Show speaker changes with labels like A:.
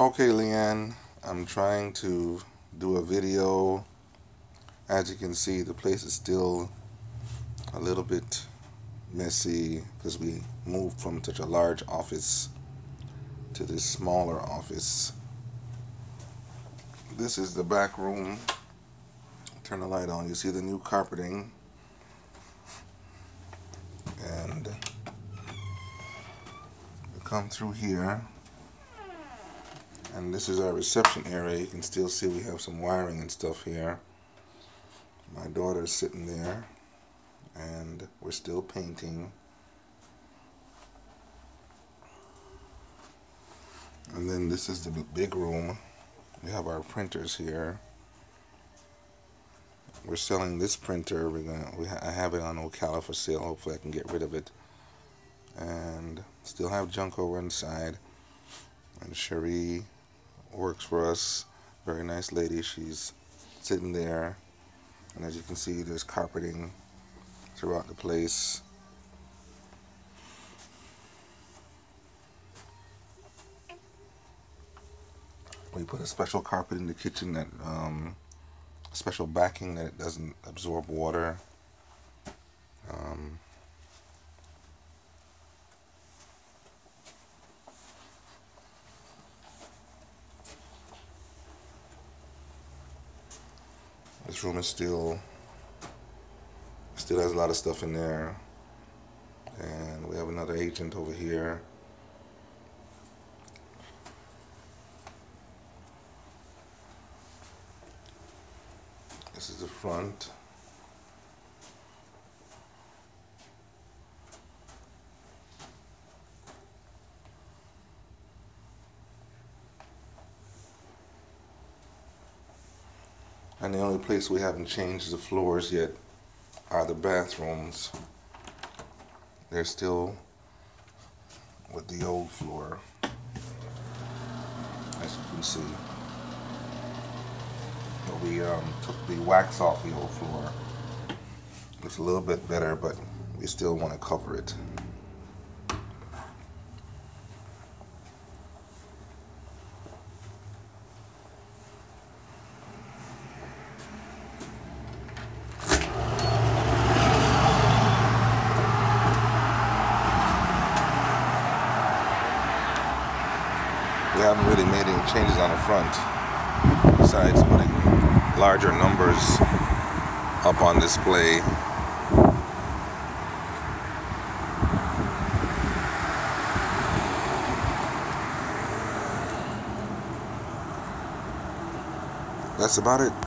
A: Okay, Leanne, I'm trying to do a video. As you can see, the place is still a little bit messy because we moved from such a large office to this smaller office. This is the back room. Turn the light on. You see the new carpeting. And come through here and this is our reception area. You can still see we have some wiring and stuff here. My daughter's sitting there and we're still painting. And then this is the big room. We have our printers here. We're selling this printer. We're gonna we ha I have it on Ocala for sale. Hopefully I can get rid of it. And still have junk over inside. And Cherie works for us. Very nice lady. She's sitting there. And as you can see, there's carpeting throughout the place. We put a special carpet in the kitchen that um, special backing that it doesn't absorb water. Um, This room is still still has a lot of stuff in there. And we have another agent over here. This is the front. And the only place we haven't changed the floors yet are the bathrooms. They're still with the old floor, as you can see. But we um, took the wax off the old floor. Looks a little bit better, but we still want to cover it. We haven't really made any changes on the front besides putting larger numbers up on display. That's about it